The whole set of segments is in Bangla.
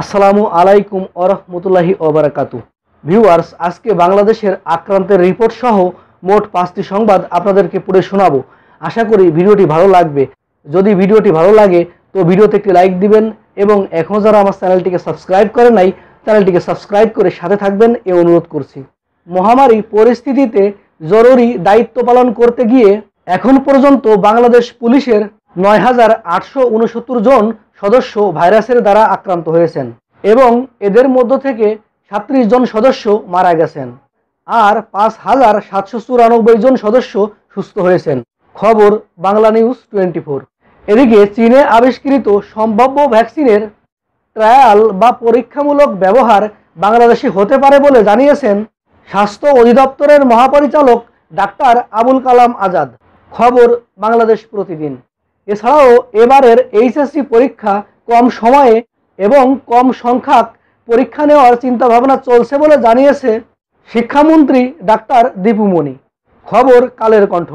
আসসালামু আলাইকুম আরহামতুল্লাহি ওবরাকাতু ভিউয়ার্স, আজকে বাংলাদেশের আক্রান্তের রিপোর্ট সহ মোট পাঁচটি সংবাদ আপনাদেরকে পড়ে শোনাবো। আশা করি ভিডিওটি ভালো লাগবে। যদি ভিডিওটি ভালো লাগে, তো ভিডিওতে একটি লাইক দিবেন এবং এখনও যারা আমার চ্যানেলটিকে সাবস্ক্রাইব করে নাই, চ্যানেলটিকে সাবস্ক্রাইব করে সাথে থাকবেন, এ অনুরোধ করছি। মহামারী পরিস্থিতিতে জরুরি দায়িত্ব পালন করতে গিয়ে এখন পর্যন্ত বাংলাদেশ পুলিশের নয় হাজার আটশো উনসত্তর জন সদস্য ভাইরাসের দ্বারা আক্রান্ত হয়েছেন এবং এদের মধ্য থেকে সাত্রিশ জন সদস্য মারা গেছেন আর পাঁচ হাজার সাতশো চুরানব্বই জন সদস্য সুস্থ হয়েছেন। খবর বাংলা নিউজ টোয়েন্টি এদিকে চীনে আবিষ্কৃত সম্ভাব্য ভ্যাকসিনের ট্রায়াল বা পরীক্ষামূলক ব্যবহার বাংলাদেশে হতে পারে বলে জানিয়েছেন স্বাস্থ্য অধিদপ্তরের মহাপরিচালক ডাক্তার আবুল কালাম আজাদ। খবর বাংলাদেশ প্রতিদিন। এছাড়াও এবারের এইচএসসি পরীক্ষা কম সময়ে এবং কম সংখ্যক পরীক্ষা নেওয়ার চিন্তাভাবনা চলছে বলে জানিয়েছে শিক্ষামন্ত্রী ডাক্তার দীপুমণি খবর কালের কণ্ঠ।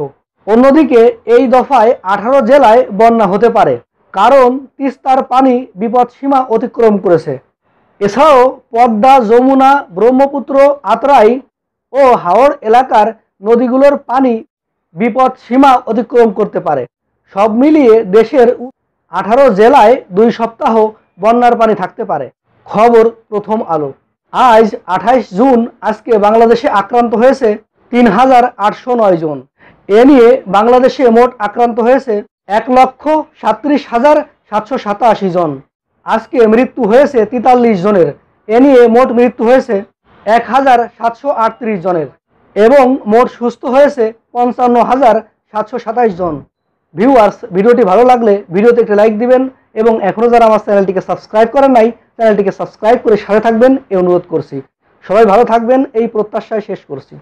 অন্যদিকে এই দফায় আঠারো জেলায় বন্যা হতে পারে, কারণ তিস্তার পানি বিপদসীমা অতিক্রম করেছে। এছাড়াও পদ্মা, যমুনা, ব্রহ্মপুত্র, আত্রাই ও হাওড় এলাকার নদীগুলোর পানি বিপদ সীমা অতিক্রম করতে পারে। সব মিলিয়ে দেশের আঠারো জেলায় দুই সপ্তাহ বন্যার পানি থাকতে পারে। খবর প্রথম আলো। আজ আঠাইশ জুন, আজকে বাংলাদেশে আক্রান্ত হয়েছে তিন হাজার আটশো নয় জন। এ নিয়ে বাংলাদেশে মোট আক্রান্ত হয়েছে এক লক্ষ সাত্রিশ হাজার সাতশো সাতাশি জন। আজকে মৃত্যু হয়েছে তেতাল্লিশ জনের। এ নিয়ে মোট মৃত্যু হয়েছে এক হাজার সাতশো আটত্রিশ জনের এবং মোট সুস্থ হয়েছে পঞ্চান্ন হাজার সাতশো সাতাশ জন। ভিউয়ার্স ভিডিওটি ভালো লাগলে ভিডিওতে একটি লাইক দিবেন এবং এখনও যারা আমার চ্যানেলটিকে সাবস্ক্রাইব করেন নাই, চ্যানেলটিকে সাবস্ক্রাইব করে সাথে থাকবেন এই অনুরোধ করছি। সবাই ভালো থাকবেন, এই প্রত্যাশায় শেষ করছি।